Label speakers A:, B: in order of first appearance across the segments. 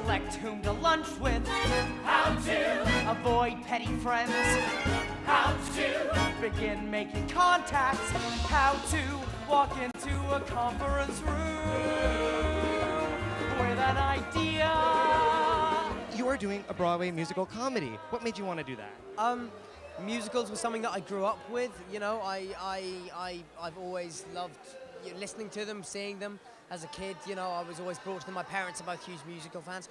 A: personnel. How to select whom to lunch with. How to avoid petty friends. How to begin making contacts. How to walk into a conference room with an idea.
B: You are doing a Broadway musical comedy. What made you want to do that?
C: Um, musicals was something that I grew up with. You know, I, I, I, I've always loved listening to them, seeing them as a kid. You know, I was always brought to them. My parents are both huge musical fans.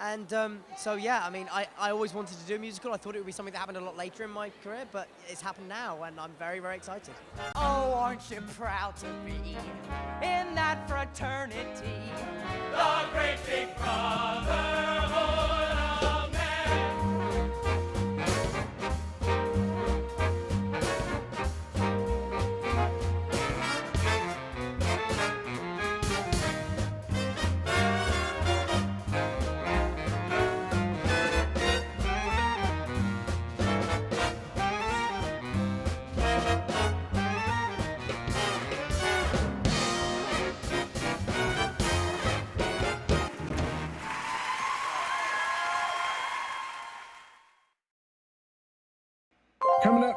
C: And um, so, yeah, I mean, I, I always wanted to do a musical. I thought it would be something that happened a lot later in my career, but it's happened now, and I'm very, very excited.
A: Oh, aren't you proud to be in that fraternity? The great big brotherhood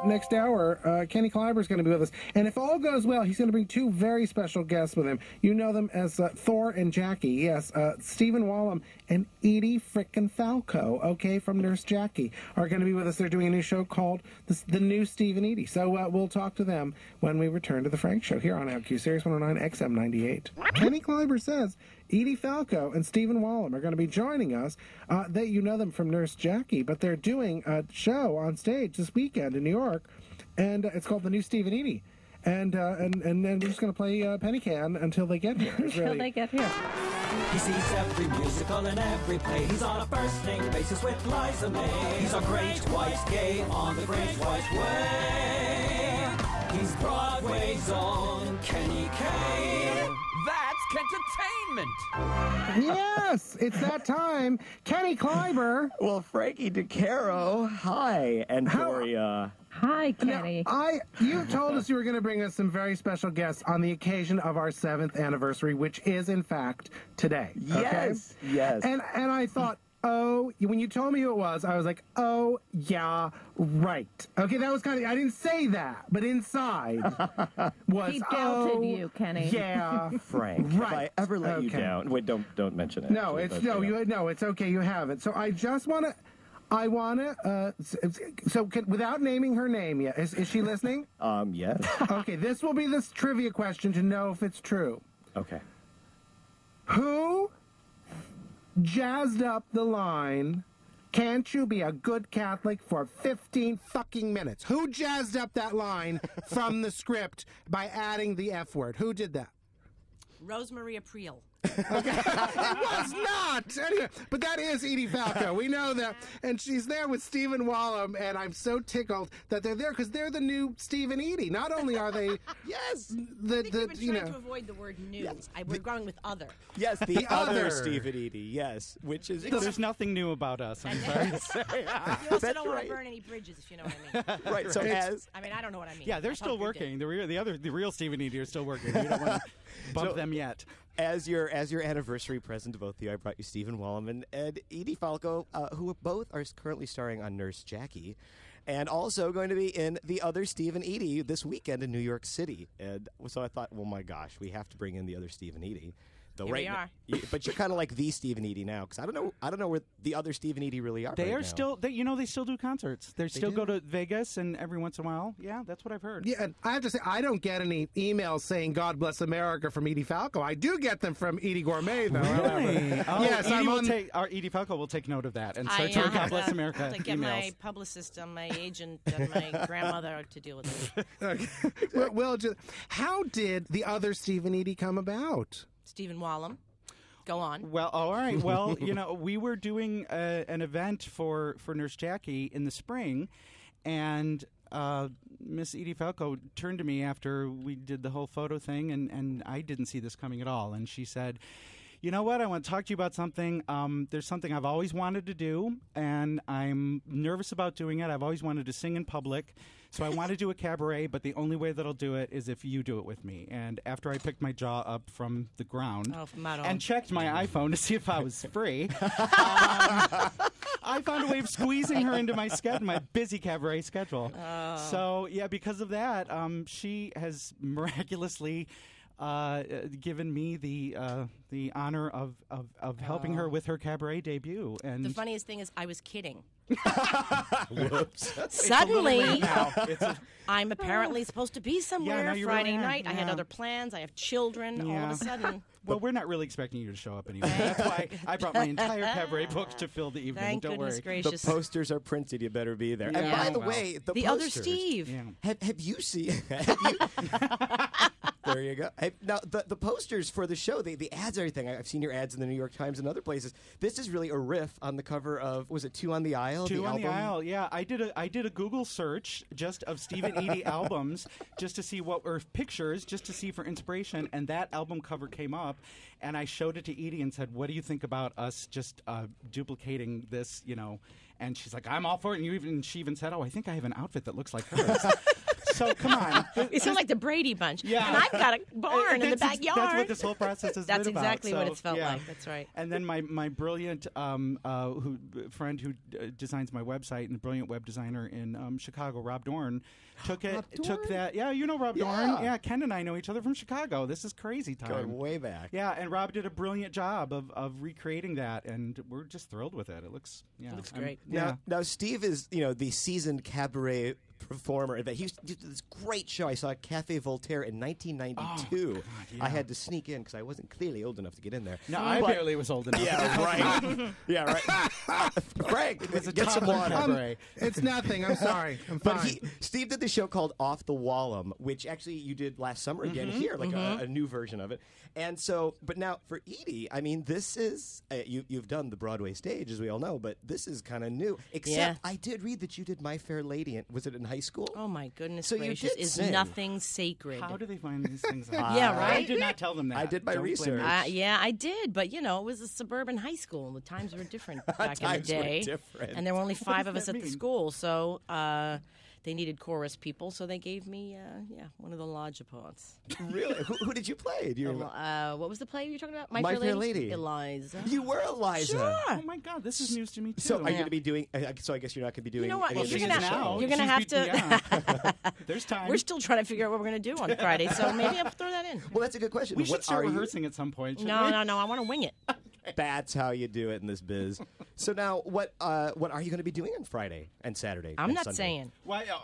D: next hour, uh, Kenny Kleiber is going to be with us. And if all goes well, he's going to bring two very special guests with him. You know them as uh, Thor and Jackie. Yes, uh, Stephen Wallem and Edie Frickin' Falco, okay, from Nurse Jackie, are going to be with us. They're doing a new show called The, the New Steve and Edie. So uh, we'll talk to them when we return to The Frank Show here on OutQ Sirius 109 XM 98. Kenny Kleiber says Edie Falco and Stephen Wallem are going to be joining us. Uh, they, you know them from Nurse Jackie, but they're doing a show on stage this weekend in New York, and uh, it's called The New Stephen and Edie. And, uh, and and then we're just going to play uh, Penny Can until they get here. It's
E: Until
D: really-
E: they get here.
F: He sees every musical and every play. He's on a first name basis with Liza May. He's a great white gay on the great white way. He's Broadway's own Kenny K.
G: That's entertainment.
D: yes, it's that time. Kenny Kleiber.
H: Well, Frankie DeCaro, hi, and Doria.
E: Hi, Kenny.
D: Now, I you told us you were going to bring us some very special guests on the occasion of our seventh anniversary, which is in fact today. okay?
H: Yes, yes.
D: And and I thought, oh, when you told me who it was, I was like, oh yeah, right. Okay, that was kind of I didn't say that, but inside was
E: He doubted
D: oh,
E: you, Kenny.
D: Yeah,
H: Frank, have I
D: right.
H: ever let you down? Wait, don't don't mention it.
D: No,
H: actually,
D: it's
H: but,
D: no,
H: you know.
D: you no, it's okay. You haven't. So I just want to. I want to. Uh, s- so, can, without naming her name yet, is, is she listening?
H: Um, yes.
D: okay, this will be this trivia question to know if it's true.
H: Okay.
D: Who jazzed up the line? Can't you be a good Catholic for 15 fucking minutes? Who jazzed up that line from the script by adding the F word? Who did that?
I: Rosemary April.
D: It was not. Anyway, but that is Edie Falco. We know that, and she's there with Stephen Wallem, and I'm so tickled that they're there because they're the new Steve and Edie. Not only are they,
H: yes,
D: the
I: I think
D: the
I: we've been
D: you
I: trying
D: know,
I: to avoid the word new. I, we're going with other.
H: Yes, the,
D: The
H: other,
D: other.
H: Stephen Edie. Yes, which is
J: There's nothing new about us. I'm sorry to say.
I: You also
H: That's
I: don't want
H: right.
I: to burn any bridges, if you know what I mean.
H: right. So as
I: I mean, I don't know what I mean.
J: Yeah, they're
I: I
J: still
I: you did.
J: working. The real, the other, the real Stephen Edie are still working. We don't want to bump
H: So-
J: them yet.
H: as your as your anniversary present to both of you, I brought you Stephen Wallem and, Edie Falco, uh, who both are currently starring on Nurse Jackie, and also going to be in the other Steve and Edie this weekend in New York City. And so I thought, well, my gosh, we have to bring in the other Steve and Edie. Though
I: Here we
H: right
I: are.
H: now- but you're kind of like the Steve and Edie now, because I don't know, I don't know where the other Steve and Edie really are.
J: They
H: right
J: are
H: now.
J: still, they, you know, they still do concerts. They still
H: do?
J: go to Vegas and every once in a while. Yeah, that's what I've heard.
D: yeah. And I have to say, I don't get any emails saying "God bless America" from Edie Falco. I do get them from Eydie Gormé, though.
J: Really?
D: however.
J: Oh,
D: yes,
J: Edie
D: I'm on.
J: take, our Edie Falco will take note of that and
I: I
J: start to
I: uh,
J: God bless
I: uh,
J: America
I: to get
J: emails.
I: my publicist and my agent and my grandmother to deal with it.
D: Okay. well, well, just, how did the other Steve and Edie come about?
I: Stephen Wallem. Go on.
J: Well, all right. Well, you know, we were doing a, an event for for Nurse Jackie in the spring, and uh, Miss Edie Falco turned to me after we did the whole photo thing, and and I didn't see this coming at all, and she said. You know what? I want to talk to you about something. Um, there's something I've always wanted to do, and I'm nervous about doing it. I've always wanted to sing in public. So I want to do a cabaret, but the only way that I'll do it is if you do it with me. And after I picked my jaw up from the ground
I: Oh, from
J: and checked my iPhone to see if I was free, um, I found a way of squeezing her into my schedule, my busy cabaret schedule.
I: Oh.
J: So yeah, because of that, um, she has miraculously. Uh, uh, given me the uh, the honor of, of, of helping her with her cabaret debut, and
I: The funniest thing is, I was kidding.
H: Whoops.
I: Suddenly,
J: now it's a,
I: I'm apparently supposed to be somewhere
J: now you
I: Friday
J: really are,
I: night. I had
J: yeah.
I: other plans. I have children. All
J: Yeah.
I: of a sudden,
J: well, we're not really expecting you to show up anyway. That's why I brought my entire cabaret book to fill the evening.
I: thank
J: Don't
I: goodness
J: worry.
H: The
I: gracious.
H: posters are printed. You better be there. And
J: Yeah.
H: by the
J: Wow.
H: way, the,
I: the other
H: posters-
I: Steve.
J: Yeah.
H: Have, have you seen? Have you, there you go. Hey, now the, the posters for the show, the, the ads, everything. I've seen your ads in the New York Times and other places. This is really a riff on the cover of was it Two on the Aisle?
J: Two
H: the
J: on the
H: album?
J: aisle, yeah. I did a I did a Google search just of Stephen Edie albums, just to see what were pictures, just to see for inspiration, and that album cover came up, and I showed it to Edie and said, "What do you think about us just uh, duplicating this?" You know, and she's like, "I'm all for it." And you even she even said, "Oh, I think I have an outfit that looks like hers." so come on,
I: It sounds like the Brady Bunch.
J: Yeah.
I: And I've got a barn in the backyard.
J: That's what this whole process is.
I: That's
J: been about.
I: exactly what
J: So,
I: it's felt
J: yeah.
I: like. That's right.
J: And then my my brilliant um, uh, who friend who uh, designs my website and a brilliant web designer in um, Chicago, Rob Dorn, took it
H: Rob
J: took that. Yeah, you know Rob
H: Yeah.
J: Dorn. Yeah, Ken and I know each other from Chicago. This is crazy time.
H: Going way back.
J: Yeah, and Rob did a brilliant job of, of recreating that, and we're just thrilled with it. It looks yeah,
I: looks
J: I'm-
I: great.
J: Yeah.
H: Now, now Steve is you know the seasoned cabaret performer. That he used to do this great show. I saw Cafe Voltaire in 1992.
J: God, yeah.
H: I had to sneak in because I wasn't clearly old enough to get in there.
J: no, I
H: But-
J: barely was old enough.
H: Yeah, right. yeah, right. Frank,
J: was
H: get some water.
J: cabaret.
D: It's nothing. I'm sorry. I'm fine.
H: But he, Steve did the show called Off the Wallem, which actually you did last summer again
J: Mm-hmm,
H: here, like a, a new version of it. And so, but now for Edie, I mean, this is uh, you. You've done the Broadway stage, as we all know, but this is kind of new. Except,
I: Yeah.
H: I did read that you did My Fair Lady. in- Was it in high school?
I: Oh my goodness
H: So you
I: gracious!
H: did
I: Is
H: sing.
I: nothing sacred?
J: How do they find these things? out?
I: Yeah, right.
J: I
I: right?
J: did not tell them that.
H: I did my
J: Don't
H: research.
I: Uh, yeah, I did, but you know, it was a suburban high school. and The times were different back in
H: Times
I: the
H: were
I: day,
H: different.
I: and there were only five of us
J: that
I: at the school, so uh, they needed chorus people. So they gave me, uh, yeah, one of the lodge parts.
H: really? Who, who did you play? Do you remember?
I: Uh, what was the play you were talking about?
H: My Fair Lady.
I: Eliza.
H: You were Eliza.
I: Sure.
J: Oh my God, this is news to me too.
H: So are you going to be doing? Uh, so I guess you're not going to be doing.
I: know what?
H: any
I: Well,
H: of
I: you're gonna
H: the
I: have-
H: show.
I: you're gonna have
J: be-
I: to-
J: yeah. There's time.
I: We're still trying to figure out what we're going to do on Friday, so maybe I'll throw that in.
H: Well, that's a good question.
J: we should start
H: are you-
J: rehearsing at some point.
I: No,
J: we?
I: no, no. I want to wing it.
H: That's how you do it in this biz. so now, what uh, what are you going to be doing on Friday and Saturday?
I: I'm
H: and
I: not
H: Sunday?
I: saying.
J: Why? Oh,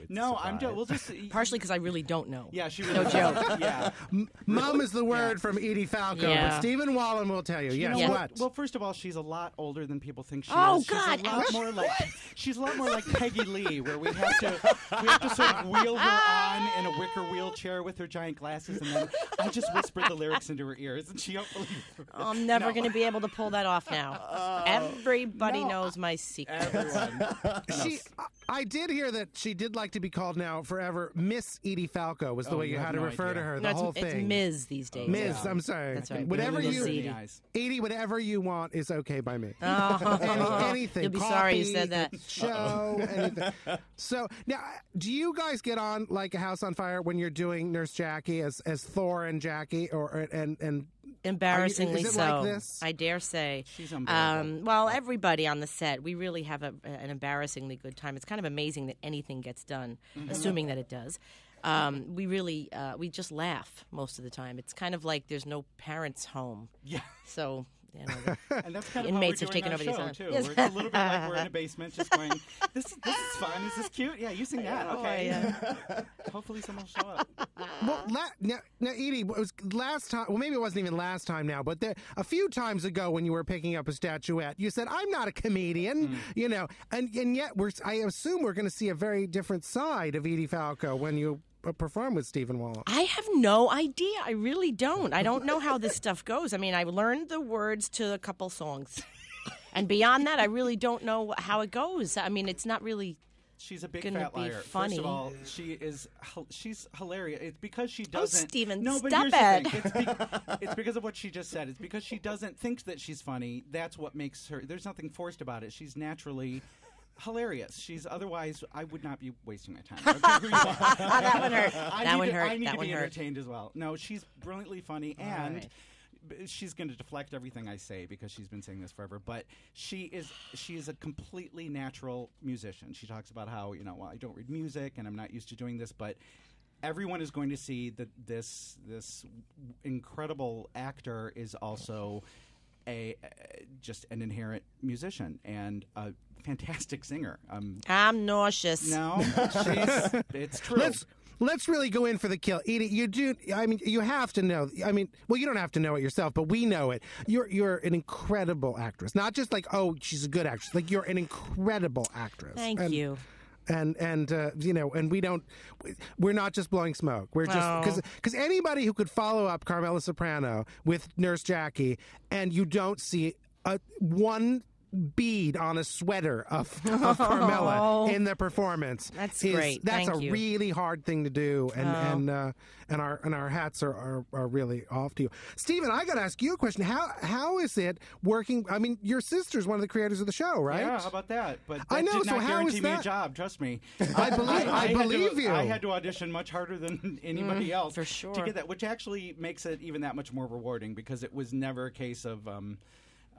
H: it's a
J: no, I'm.
H: surprise.
J: Just, we'll just
I: Partially because I really don't know.
J: Yeah, she
I: No joke.
J: Yeah.
D: Mom is the word from Edie Falco,
I: Yeah.
D: but Stephen Wallem will tell you.
J: You
D: Yes,
J: know
I: Yeah.
J: what?
D: what?
J: Well, first of all, she's a lot older than people think she
I: Oh,
J: is. She's
I: God,
J: a lot
I: ouch.
J: more like she's a lot more like Peggy Lee, where we have to we have to sort of wheel her on in a wicker wheelchair with her giant glasses, and then I just whisper the lyrics into her ears, and she hopefully.
I: I'm never going to be able to pull that off now. Oh, Everybody
J: no,
I: knows my secret.
J: Everyone.
D: She, I- I did hear that she did like to be called now forever Miss Edie Falco was the
J: Oh,
D: way you,
J: you
D: had
J: have
D: to
J: no
D: refer to her. The
I: No, it's,
D: whole
I: it's
D: thing.
I: Ms. these days.
D: Ms. I'm sorry.
I: That's right.
D: Whatever you,
J: looks in the
I: Edie.
D: Edie, whatever you want is okay by me.
I: Oh.
D: Any, anything.
I: You'll be sorry you said that.
D: Show, anything. So now, do you guys get on like a house on fire when you're doing Nurse Jackie as as Thor and Jackie, or and and
I: Embarrassingly
D: is it
I: so.
D: like this?
I: I dare say.
J: She's unbearable.
I: Um, well, everybody on the set, we really have a, an embarrassingly good time. It's kind of amazing that anything gets done,
J: Mm-hmm.
I: assuming that it does. Um, we really, uh, we just laugh most of the time. It's kind of like there's no parents home.
J: Yeah.
I: So, you know, the-
J: And that's kind of
I: Inmates have
J: we're
I: taken over the
J: show,
I: assignment.
J: too.
I: Yes.
J: We're, it's a little bit like we're in a basement, just going. This this is fun. This is this cute? Yeah, you sing that.
I: Oh,
J: Okay.
I: yeah.
J: Hopefully, someone will show up.
D: Well, la- now, now, Edie, it was last time. Well, maybe it wasn't even last time now, but there, a few times ago when you were picking up a statuette, you said, "I'm not a comedian," mm-hmm. you know, and and yet we're. I assume we're going to see a very different side of Edie Falco when you Uh, perform with Stephen Wallace.
I: I have no idea. I really don't. I don't know how this stuff goes. I mean, I learned the words to a couple songs. And beyond that, I really don't know how it goes. I mean, it's not really
J: She's a big fat liar.
I: funny.
J: First of all, she is she's hilarious. It's because she oh, doesn't.
I: Oh, Stephen,
J: no, but
I: stop
J: here's the
I: it.
J: thing. It's, be- it's because of what she just said. It's because she doesn't think that she's funny. That's what makes her. There's nothing forced about it. She's naturally. Hilarious. She's otherwise. I would not be wasting my time. Okay, who you are.
I: Ah, that one hurt.
J: I
I: That
J: need
I: one
J: to,
I: hurt.
J: I need
I: That
J: to be
I: hurt.
J: entertained as well. No, she's brilliantly funny, and
I: right.
J: b- she's going to deflect everything I say because she's been saying this forever. But she is she is a completely natural musician. She talks about how you know well, I don't read music and I'm not used to doing this, but everyone is going to see that this this incredible actor is also a uh, just an inherent musician and a fantastic singer. Um,
I: I'm nauseous.
J: no, she's, it's true.
D: Let's let's really go in for the kill. Edie, you do. I mean, you have to know. I mean, well, you don't have to know it yourself, but we know it. You're you're an incredible actress. Not just like oh, she's a good actress. Like you're an incredible actress.
I: Thank
D: And-
I: you.
D: And and uh, you know, and we don't. We're not just blowing smoke. We're just because because anybody who could follow up Carmela Soprano with Nurse Jackie, and you don't see a one bead on a sweater of, of Carmela
I: Oh.
D: in the performance.
I: That's
D: is-
I: great.
D: That's
I: Thank
D: a
I: you.
D: really hard thing to do, and
I: Oh.
D: and uh, and our and our hats are, are, are really off to you, Stephen. I got to ask you a question. How how is it working? I mean, your sister's one of the creators of the show, right?
J: Yeah, how about that? But that
D: I know,
J: did
D: so
J: not
D: how
J: guarantee
D: is
J: me a
D: that-
J: job. Trust me.
D: I believe- I
J: had to-
D: believe you.
J: I had to audition much harder than anybody else
I: for sure to
J: get that, which actually makes it even that much more rewarding because it was never a case of. Um,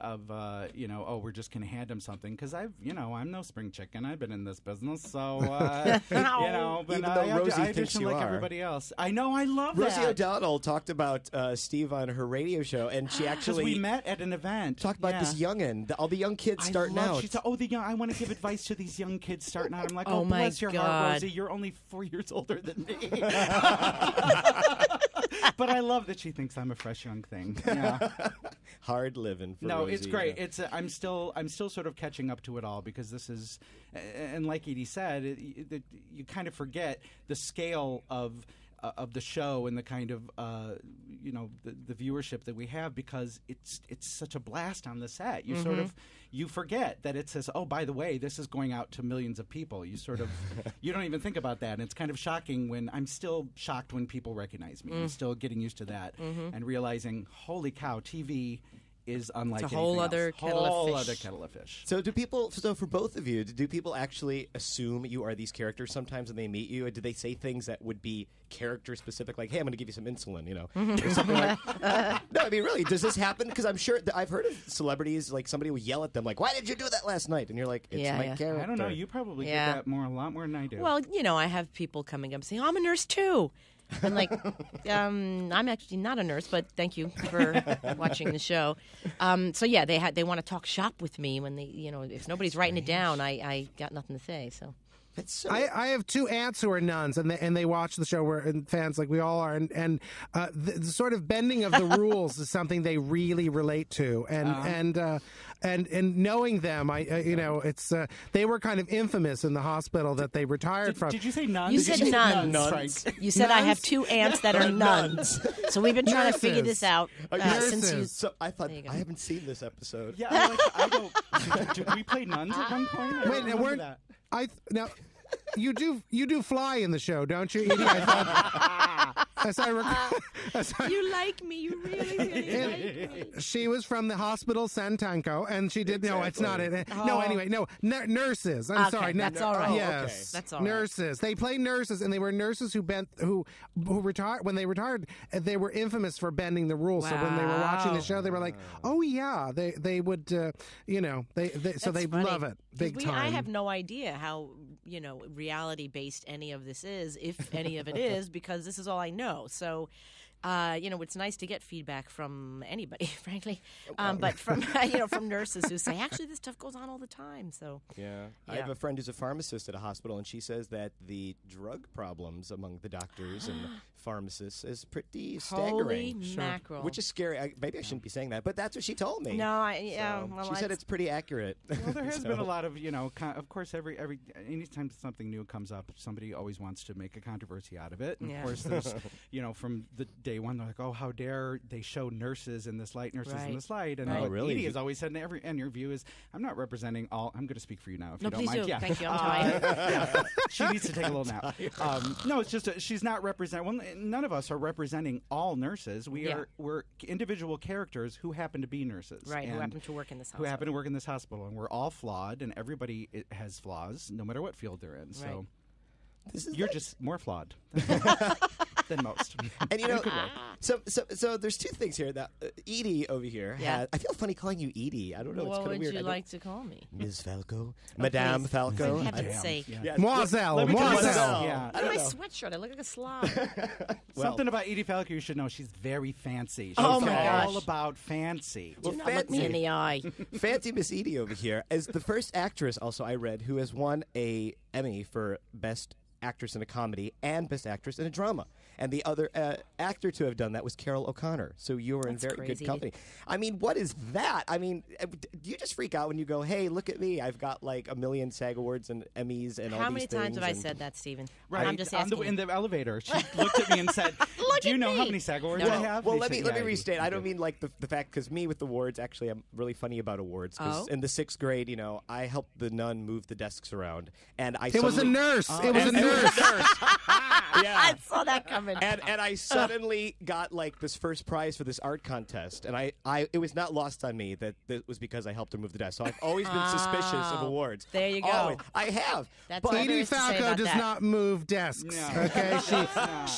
J: of uh, you know, oh, we're just gonna hand him something because I've, you know, I'm no spring chicken. I've been in this business, so uh, you know. But
H: Even though
J: have to-
H: Rosie
J: I
H: thinks you
J: like
H: are.
J: everybody else. I know. I love
H: Rosie
J: that.
H: O'Donnell talked about uh, Steve on her radio show, and she actually
J: we met at an event.
H: talked about
J: yeah.
H: this youngin, the, all the young kids
J: I
H: starting
J: love,
H: out.
J: She said, "Oh, the young. I want to give advice to these young kids starting out." I'm like,
I: Oh,
J: "Oh,
I: my
J: bless your heart,
I: God.
J: Rosie. You're only four years older than me." but I love that she thinks I'm a fresh young thing. Yeah.
H: Hard living. For
J: no,
H: Rosie,
J: it's great.
H: yeah.
J: It's uh, I'm still I'm still sort of catching up to it all because this is, and like Edie said, it, it, you kind of forget the scale of. Uh, of the show and the kind of uh, you know the, the viewership that we have because it's it's such a blast on the set. You sort of you forget that it says, oh, by the way, this is going out to millions of people. You sort of you don't even think about that, and it's kind of shocking when I'm still shocked when people recognize me. I'm still getting used to that and realizing, holy cow, TV is unlike
I: It's a whole
J: anything
I: other
J: else.
I: kettle of
J: whole
I: fish.
J: other kettle of fish.
H: So do people? So for both of you, do people actually assume you are these characters sometimes when they meet you? And do they say things that would be character specific, like "Hey, I'm going to give you some insulin," you know, or something like? no, I mean, really, does this happen? Because I'm sure that I've heard of celebrities like somebody will yell at them, like, "Why did you do that last night?" And you're like, "It's
I: Yeah,
H: my
I: yeah.
H: character."
J: I don't know. You probably
I: Yeah.
J: get that more a lot more than I do.
I: Well, you know, I have people coming up saying, "I'm a nurse too." I'm like, um, I'm actually not a nurse, but thank you for watching the show. Um, so yeah, they had they want to talk shop with me when they, you know, if nobody's writing it down, I, I got nothing to say. So
H: so.
D: I, I have two aunts who are nuns, and they, and they watch the show. Where and fans like we all are, and and uh, the, the sort of bending of the rules is something they really relate to, and and uh, and and knowing them, I uh, you know it's uh, they were kind of infamous in the hospital that they retired from.
J: did you say nuns?
I: You said
J: say
I: nuns.
H: Nuns.
J: Frank?
I: you said I have two aunts that are nuns. So we've been trying to figure this out
H: Are
I: uh, since you.
D: nurses?
H: so I thought
I: you.
H: I haven't seen this episode.
J: Yeah, I, like, I go. Did we play nuns at one point? I don't
D: Wait,
J: remember
D: weren't
J: that.
D: I th- now? You do you do fly in the show, don't you, Edie? I thought, as I, as I
I: You like me. You really, really like me.
D: she was from the hospital Santanco, and she did. No, it's not it. No, anyway, no n- nurses. I'm
I: Okay,
D: sorry.
I: that's all right. Oh,
D: Yes,
H: okay.
I: That's all right.
D: nurses. They play nurses, and they were nurses who bent who who retired when they retired. They were infamous for bending the rules. So when they were watching the show, they were like, "Oh yeah," they they would, uh, you know, they, they so they
I: funny.
D: love it big
I: we,
D: time.
I: I have no idea how you know reality based any of this is, if any of it is, because this is all I know. So. Uh, you know, it's nice to get feedback from anybody, frankly, um, but from you know from nurses who say actually this stuff goes on all the time. So
H: Yeah. I have a friend who's a pharmacist at a hospital, and she says that the drug problems among the doctors and pharmacists is pretty
I: holy
H: staggering.
I: mackerel!
H: Which is scary. I, maybe I shouldn't be saying that, but that's what she told me.
I: no, I, yeah,
H: So
I: well,
H: she said it's pretty accurate.
J: Well, there has
H: So-
J: been a lot of you know. Con- of course, every every anytime something new comes up, somebody always wants to make a controversy out of it. And
I: Yeah.
J: of course, there's you know from the day one. They're like, "Oh, how dare they show nurses in this light, nurses
I: Right.
J: in this light?" And
I: Right.
J: what
H: Oh, really?
J: Edie has always said in every interview is, "I'm not representing all. I'm going to speak for you now, if
I: No,
J: you don't
I: please
J: mind."
I: do.
J: Yeah,
I: Thank you. I'm
J: Uh,
I: tired.
J: yeah. she needs to take a little nap. Um, no, it's just uh she's not represent. Well, none of us are representing all nurses. We
I: Yeah.
J: are we're individual characters who happen to be nurses,
I: Right, who happen to work in this
J: who happen
I: hospital.
J: to work in this hospital, and we're all flawed, and everybody has flaws, no matter what field they're in. So.
H: This is
J: You're
H: like-
J: just more flawed than most.
H: And you know,
J: In a good way.
H: so so so there's two things here. That uh, Edie over here,
I: Yeah.
H: had, I feel funny calling you Edie. I don't know. it's
I: what
H: kind
I: would
H: of weird.
I: you
H: I
I: like to call me?
H: Ms. Falco, Madame
I: please.
H: Falco.
I: For heaven's
J: Madame,
I: sake.
J: yeah.
H: Yeah,
D: Moiselle,
J: me tell you
D: Moiselle.
J: something. Yeah.
I: Look at my sweatshirt. I look like a slob.
H: Well-
J: Something about Edie Falco you should know. She's very fancy. She's
I: Oh, my
J: all
I: gosh.
J: about fancy.
H: Well,
I: Do not look me in
H: fancy.
I: the eye.
H: Fancy Miss Edie over here is the first actress, also I read, who has won a Emmy for Best Actress in a Comedy and Best Actress in a Drama. And the other uh, actor to have done that was Carroll O'Connor. So you were in very
I: crazy.
H: good company. I mean, what is that? I mean, uh, do you just freak out when you go, "Hey, look at me! I've got like a million SAG awards and Emmys and all the things.
I: How
H: these
I: many times
H: things
I: have I said that, Stephen?
J: Right
I: I'm just asking.
J: the, in the elevator, she looked at me and said, "Do you
I: at
J: know how many SAG awards
I: No.
J: I have?"
H: Well, let me let me restate. I don't mean like the, the fact because me with the awards. Actually, I'm really funny about awards
I: Oh?
H: in the sixth grade, you know, I helped the nun move the desks around, and I
D: It was a
H: suddenly-
D: nurse. it was a
H: and- and it was
D: nurse.
H: yeah.
I: I saw that coming.
H: And and I suddenly got like this first prize for this art contest, and I, I it was not lost on me that it was because I helped her move the desk. So I've always been suspicious of
I: Oh,
H: awards.
I: there you go.
H: Always. I have.
I: That's
H: but
I: all there
D: Edie
I: is to say
D: Falco
I: about
D: does
I: that.
D: not move desks.
J: No.
D: Okay, she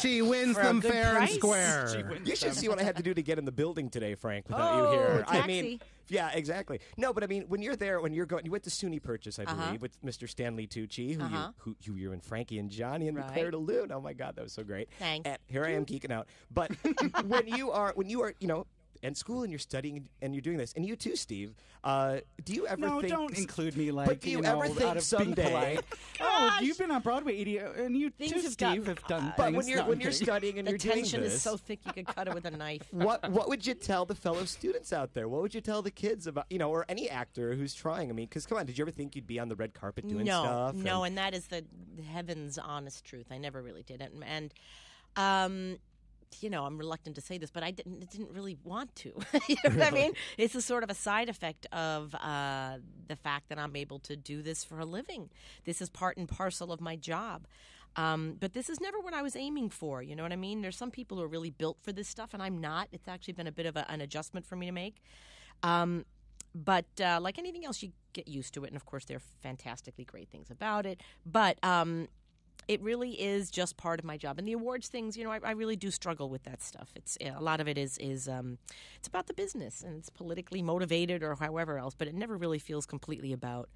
D: she wins
I: For a
D: them
I: good
D: fair
I: price.
D: and square.
H: You should
J: them.
H: see what I had to do to get in the building today, Frank, without
I: Oh,
H: you here. I
I: taxi.
H: Yeah, exactly. No, but I mean, when you're there, when you're going, you went to SUNY Purchase, I
I: Uh-huh.
H: believe, with Mr. Stanley Tucci, who
I: Uh-huh.
H: you who, who you were in Frankie and Johnny and
I: Right.
H: Clair de Lune. Oh my God, that was so great.
I: Thanks.
H: And here I am geeking out. But when you are when you are you know in school and you're studying and you're doing this, and you too, Steve. Uh, do you ever
J: No,
H: think?
J: don't include me like
H: But do you,
J: know,
H: ever think
J: out
H: someday?
J: polite. oh, you've been on Broadway, Edie, and you
I: Things
J: too,
I: have
J: Steve,
I: gotten-
J: have done
H: But
J: things.
H: when you're when you're studying and
I: the
H: you're doing
I: tension
H: this,
I: is so thick you could cut it with a knife.
H: what what would you tell the fellow students out there? What would you tell the kids about you know, or any actor who's trying? I mean, because come on, did you ever think you'd be on the red carpet doing
I: no,
H: stuff?
I: no, and that is the heaven's honest truth. I never really did it, and, and um, you know, I'm reluctant to say this, but I didn't didn't really want to. you know what I mean? It's a sort of a side effect of uh, the fact that I'm able to do this for a living. This is part and parcel of my job. Um, but this is never what I was aiming for. You know what I mean? There's some people who are really built for this stuff, and I'm not. It's actually been a bit of a, an adjustment for me to make. Um, but uh, like anything else, you get used to it, and of course, there are fantastically great things about it. But um, it really is just part of my job. And the awards things, you know, I, I really do struggle with that stuff. It's a lot of it is is um, it's about the business and it's politically motivated or however else, but it never really feels completely about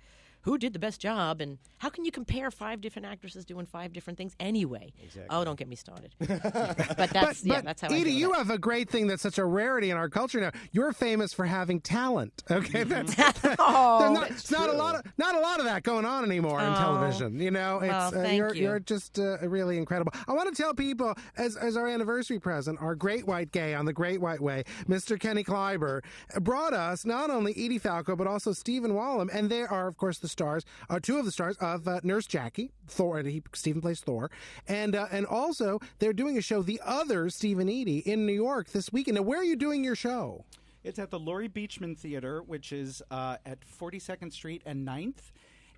I: who did the best job and how can you compare five different actresses doing five different things anyway? Oh, don't get me started. but that's
D: but,
I: yeah,
D: but
I: that's how I
D: Edie, you
I: about it.
D: have a great thing that's such a rarity in our culture now. You're famous for having talent. Okay, that's, there's
I: Oh,
D: not, it's not a lot of not a lot of that going on anymore in
I: Oh.
D: television. You know, it's
I: Well,
D: uh, you're
I: you.
D: you're just uh, really incredible. I want to tell people as as our anniversary present, our great white gay on the Great White Way, Mr. Kenny Kleiber, brought us not only Edie Falco but also Stephen Wallem, and they are of course the stars, uh, two of the stars of uh, Nurse Jackie. Thor, and he, Stephen plays Thor, and uh, and also they're doing a show, The Other Stephen Edie, in New York this weekend. Now, where are you doing your show?
J: It's at the Laurie Beechman Theater, which is uh, at 42nd Street and 9th.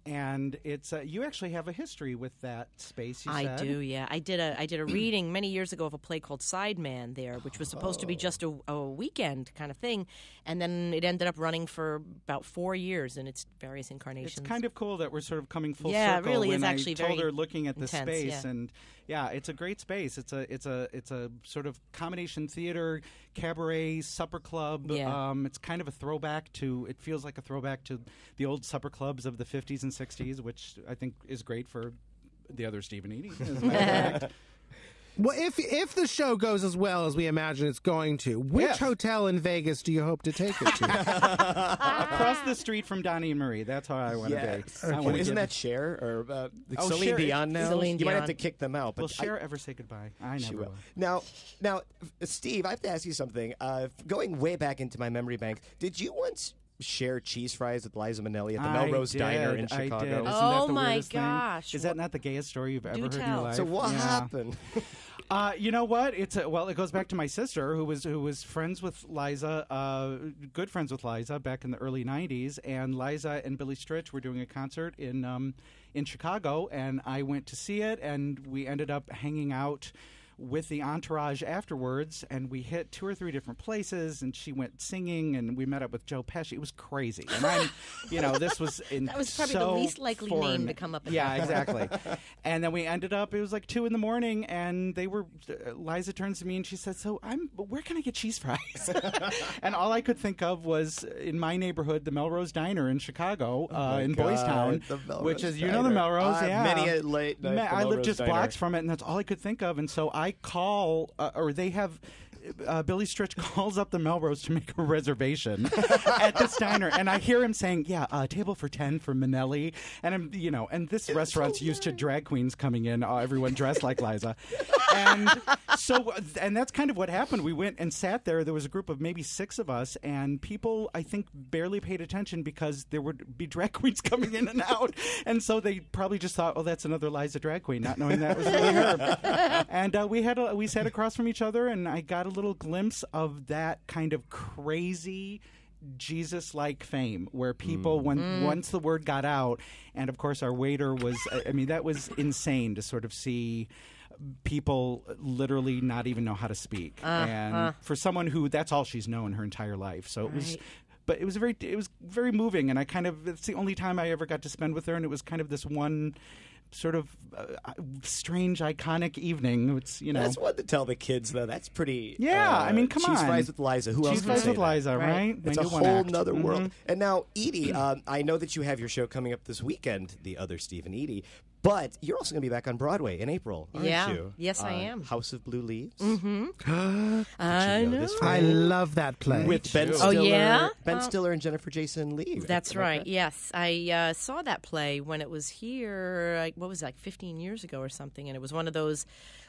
J: And it's uh, you actually have a history with that space. You
I: I
J: said.
I: do, yeah. I did a I did a reading many years ago of a play called Sideman there, which was supposed to be just a, a weekend kind of thing, and then it ended up running for about four years in its various incarnations.
J: It's kind of cool that we're sort of coming full
I: Yeah,
J: circle.
I: really is
J: I
I: actually
J: told
I: very
J: her looking at the
I: intense,
J: space,
I: yeah.
J: and yeah, it's a great space. It's a it's a it's a sort of combination theater, cabaret, supper club.
I: Yeah.
J: Um, it's kind of a throwback to. It feels like a throwback to the old supper clubs of the 50s and 60s, which I think is great for the other Stephen Edie.
D: Well, if if the show goes as well as we imagine it's going to, which
J: Yes.
D: hotel in Vegas do you hope to take it to?
J: Across the street from Donnie and Marie. That's how I want to
H: Yes.
J: be. I wanna
H: isn't
J: give-
H: that Cher or uh,
J: Oh,
H: Celine
J: Cher-
H: Dion now?
I: Celine
H: you might have to kick them out. But
J: Will
H: I-
J: Cher ever say goodbye? I
H: She
J: never
H: will.
J: will.
H: Now, now, Steve, I have to ask you something. Uh, going way back into my memory bank, did you once share cheese fries with Liza Minnelli at the
J: I
H: Melrose Diner in
J: I
H: Chicago?
J: did. Isn't
I: Oh
J: that the
I: my
J: weirdest thing?
I: gosh.
J: Is that not the gayest story you've ever heard in your life?
H: So what
J: Yeah.
H: happened?
J: Uh, you know what? It's a, well, it goes back to my sister who was who was friends with Liza, uh, good friends with Liza back in the early '90s, and Liza and Billy Stritch were doing a concert in um, in Chicago, and I went to see it, and we ended up hanging out with the entourage afterwards, and we hit two or three different places, and she went singing, and we met up with Joe Pesci. It was crazy, and I'm, you know, this was in
I: That was probably the least likely name to come up
J: Yeah, exactly. and then we ended up. It was like two in the morning, and they were. Uh, Liza turns to me and she said, "So I'm. Where can I get cheese fries?" and all I could think of was in my neighborhood, the Melrose Diner in Chicago, uh,
H: Oh my
J: in
H: God,
J: Boys Town, which is you know the Melrose.
H: Uh,
J: yeah,
H: many a late night
J: Ma-
H: the
J: I live
H: Melrose
J: just
H: Diner.
J: blocks from it, and that's all I could think of. And so I call, uh, or they have. Uh, Billy Stritch calls up the Melrose to make a reservation at this diner, and I hear him saying, "Yeah, uh, table for ten for Minnelli." And I'm, you know, and this restaurant's used to drag queens coming in, uh, everyone dressed like Liza, and so, and that's kind of what happened. We went and sat there. There was a group of maybe six of us, and people, I think, barely paid attention because there would be drag queens coming in and out, and so they probably just thought, "Oh, that's another Liza drag queen," not knowing that was really her. and uh, we had a, we sat across from each other, and I got a little glimpse of that kind of crazy. Jesus like fame where people when
K: Mm.
J: once the word got out and of course our waiter was I- I mean that was insane to sort of see people literally not even know how to speak
K: Uh,
J: and
K: uh.
J: for someone who that's all she's known her entire life so it was but it was a very it was very moving and I kind of it's the only time I ever got to spend with her and it was kind of this one sort of uh, strange iconic evening it's you know
H: That's what to tell the kids, though. That's pretty.
J: Yeah,
H: uh,
J: I mean, come
H: cheese
J: on.
H: fries with Liza. Who else
J: Cheese
H: can
J: fries with
H: that?
J: Liza, Right. right?
H: It's
J: My
H: a whole
J: act.
H: nother world.
J: Mhm.
H: And now, Edie, um, I know that you have your show coming up this weekend, the other Stephen Edie, but you're also going to be back on Broadway in April, aren't
I: Yeah.
H: you?
I: Yes, I
H: Uh,
I: am.
H: House of Blue Leaves.
I: Mm-hmm. I
H: know
I: know.
D: I love that play.
H: With Ben Stiller, Oh,
I: yeah?
H: Ben
I: Oh.
H: Stiller and Jennifer Jason Leigh.
I: That's right.
H: correct?
I: Yes, I uh, saw that play when it was here. Like, what was it, like 15 years ago or something? And it was one of those,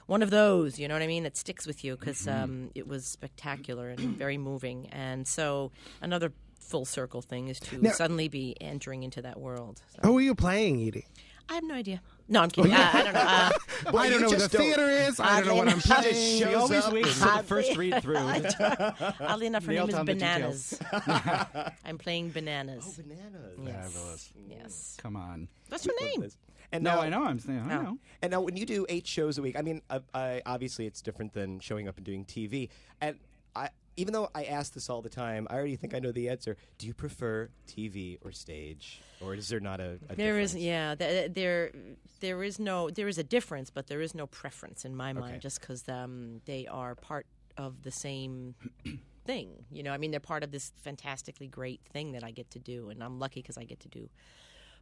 I: one of those. You know what I mean? That sticks with you because
H: Mm-hmm.
I: um, it was spectacular and very moving. And so another full circle thing is to
D: Now-
I: suddenly be entering into that world. So.
D: Who are you playing, Edie?
I: I have no idea. No, I'm kidding. uh, I don't know. Uh,
D: Well, I don't know where the theater is. I don't know what I'm
I: Oddly
D: playing.
I: enough-
J: She always
H: up
J: waits for the first read through.
I: Oddly enough, her
J: Nailed
I: name is
J: down the
I: Bananas.
J: details.
I: I'm playing Bananas.
H: Oh, bananas.
I: Yes.
J: Fabulous.
I: Yes.
J: Come on.
I: That's her name.
H: And
J: No,
H: now,
J: I know, I'm saying, I
I: Oh.
J: know.
H: And now, when you do eight shows a week, I mean, uh, I, obviously it's different than showing up and doing TV. And I, even though I ask this all the time, I already think I know the answer. Do you prefer TV or stage, or is there not a? a
I: There is, yeah. th- There, there is no, there is a difference, but there is no preference in my mind,
H: Okay.
I: just because um, they are part of the same thing. You know, I mean, they're part of this fantastically great thing that I get to do, and I'm lucky because I get to do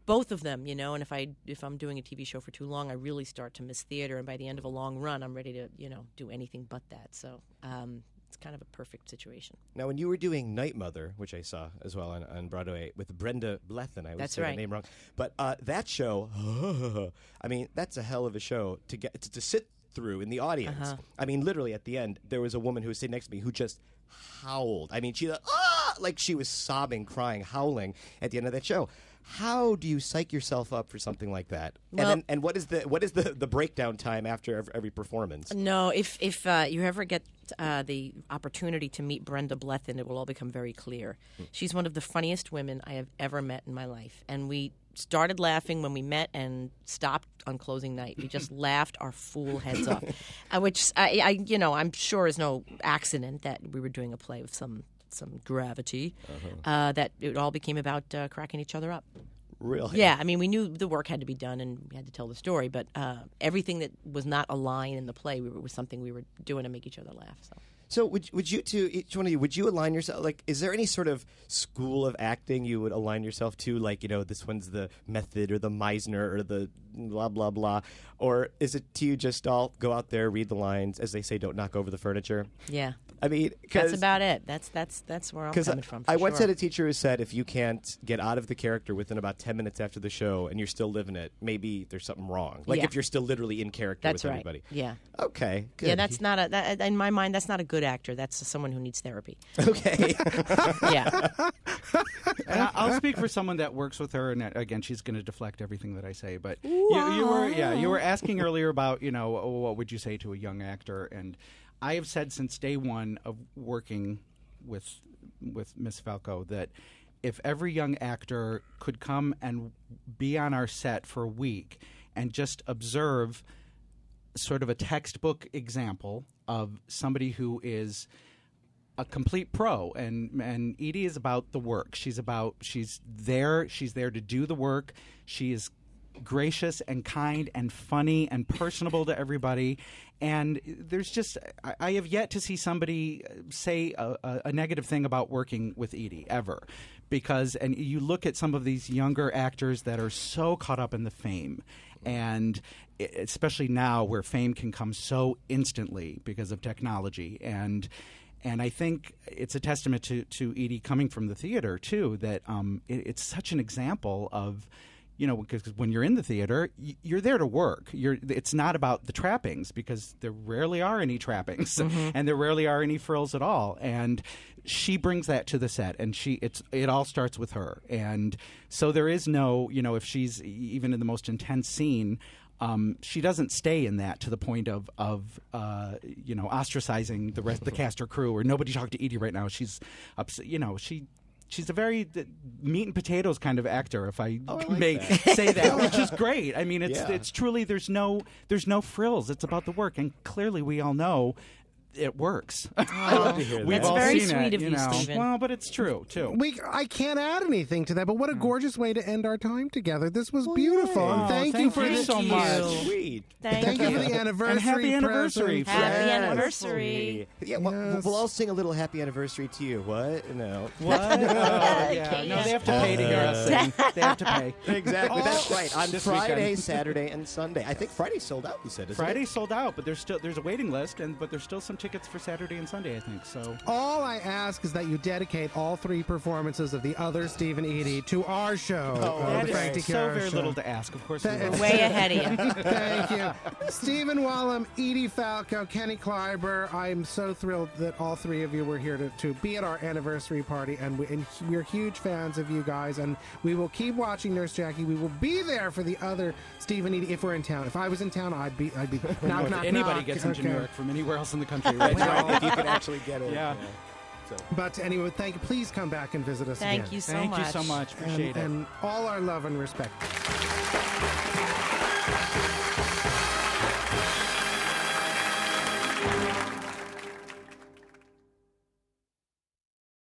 I: both of them. You know, and if I if I'm doing a TV show for too long, I really start to miss theater, and by the end of a long run, I'm ready to you know do anything but that. So. Um, it's kind of a perfect situation.
H: Now, when you were doing Night Mother, which I saw as well on, on Broadway with Brenda Blethyn, I always
I: That's
H: say
I: right.
H: the name wrong, but uh, that show, I mean, that's a hell of a show to get to, to sit through in the audience.
I: Uh-huh.
H: I mean, literally at the end, there was a woman who was sitting next to me who just howled. I mean, she ah, like she was sobbing, crying, howling at the end of that show. How do you psych yourself up for something like that?
I: Well-
H: and then, and what is the what is the, the breakdown time after every, every performance?
I: No, if if uh, you ever get uh, the opportunity to meet Brenda Blethyn, it will all become very clear. She's one of the funniest women I have ever met in my life, and we started laughing when we met and stopped on closing night. We just laughed our fool heads off, uh, which I, I, you know, I'm sure is no accident that we were doing a play with some some gravity. uh that it all became about uh, cracking each other up.
H: Really?
I: Yeah, I mean, we knew the work had to be done and we had to tell the story, but uh, everything that was not a line in the play we were, was something we were doing to make each other laugh. So.
H: So would would you two each one of you would you align yourself like is there any sort of school of acting you would align yourself to like you know this one's the method or the Meisner or the blah blah blah or is it to you just all go out there read the lines as they say don't knock over the furniture
I: Yeah,
H: I mean
I: that's about it. That's that's that's where I'm coming from.
H: I
I: for
H: once
I: sure.
H: had a teacher who said if you can't get out of the character within about 10 minutes after the show and you're still living it, maybe there's something wrong. Like
I: Yeah.
H: if you're still literally in character
I: That's
H: with
I: right.
H: everybody.
I: Yeah.
H: Okay. Good.
I: Yeah, that's not a. That, in my mind, that's not a good actor. That's someone who needs therapy.
H: Okay.
I: yeah.
J: And I- I'll speak for someone that works with her, and again, she's going to deflect everything that I say. But you, you were yeah you were asking earlier about you know what would you say to a young actor and I have said since day one of working with with Miss Falco that if every young actor could come and be on our set for a week and just observe sort of a textbook example of somebody who is a complete pro and and Edie is about the work. She's about she's there, she's there to do the work. She is gracious and kind and funny and personable to everybody. And there's just I, have yet to see somebody say a, a, a negative thing about working with Edie ever. Because and you look at some of these younger actors that are so caught up in the fame. And especially now where fame can come so instantly because of technology. And and I think it's a testament to, to Edie coming from the theater too that um, it, it's such an example of you know because when you're in the theater you're there to work. You're it's not about the trappings because there rarely are any trappings
K: Mhm.
J: and there rarely are any frills at all. And she brings that to the set and she it's it all starts with her. And so there is no you know if she's even in the most intense scene um, she doesn't stay in that to the point of of uh, you know ostracizing the rest the cast or crew or nobody talk to Edie right now. She's upset you know she she's a very meat and potatoes kind of actor if I, oh,
H: like
J: may
H: that.
J: say that which is great I mean it's
H: Yeah.
J: it's truly there's no there's no frills it's about the work and clearly we all know it works.
H: I love to hear that.
J: We've
H: That's
J: all
H: very
J: seen
H: sweet
J: it,
H: of you,
J: know.
H: Stephen.
J: Well, but it's true too.
D: We, I can't add anything to that, but what a
J: Hmm.
D: gorgeous way to end our time together. This was beautiful.
J: Oh,
D: and thank, you for
J: you
D: the
J: so much.
H: Sweet.
I: Thank
D: you
I: you.
D: for the anniversary.
J: And happy anniversary.
D: presents.
I: Happy
H: Yes.
I: anniversary.
H: Yeah, well, we'll all sing a little happy anniversary to you. What? No.
J: What? Oh, yeah. No, they have to pay to hear us sing. They have to pay.
H: Exactly. That's right. On
J: This
H: Friday,
J: weekend.
H: Saturday, and Sunday. I think Friday sold out. You said
J: Friday
H: It?
J: sold out, but there's still there's a waiting list, and but there's still some tickets for Saturday and Sunday, I think. So
D: All I ask is that you dedicate all three performances of the other Stephen Edie to our show.
J: Oh,
D: uh,
J: that
D: the
J: is so very
D: show.
J: little to ask. Of course, we
D: Th-
I: Way ahead of you.
D: Thank you. Stephen Wallem, Edie Falco, Kenny Kleiber. I'm so thrilled that all three of you were here to, to be at our anniversary party, and, we, and we're huge fans of you guys, and we will keep watching Nurse Jackie. We will be there for the other Stephen Edie if we're in town. If I was in town, I'd be I'd be knock,
J: if
D: knock,
J: anybody
D: knock.
J: gets into
D: Okay.
J: New York from anywhere else in the country,
H: That's
J: right?
H: right. If you can actually get it.
J: Yeah.
H: So.
D: But anyway, thank you. Please come back and visit us
I: Thank
D: again.
I: you so
J: Thank
I: much.
J: Thank you so much. Appreciate
D: and,
J: it.
D: and all our love and respect.